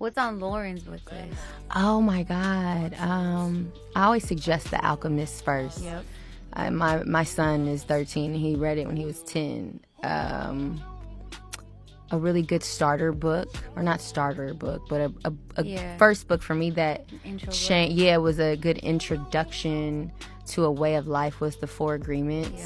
What's on Lauren's book list? Oh my God. Um, I always suggest The Alchemist first. Yep. I, my my son is 13. He read it when he was 10. Um, a really good starter book, or not starter book, but a, a, a Yeah. first book for me that yeah was a good introduction to a way of life was The Four Agreements.